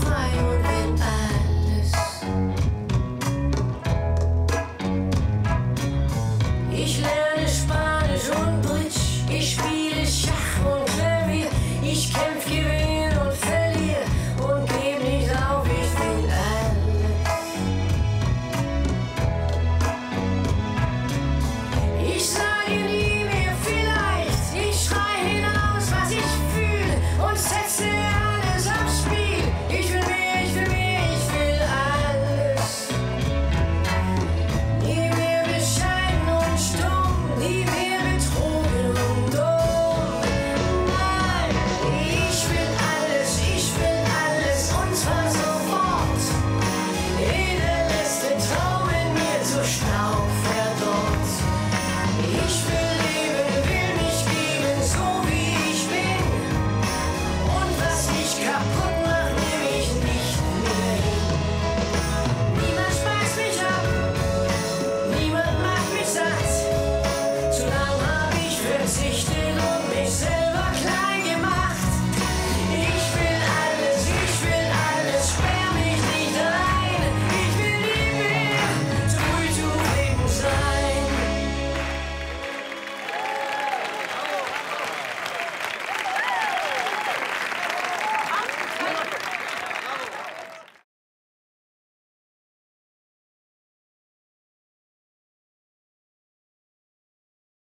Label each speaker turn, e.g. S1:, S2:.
S1: fly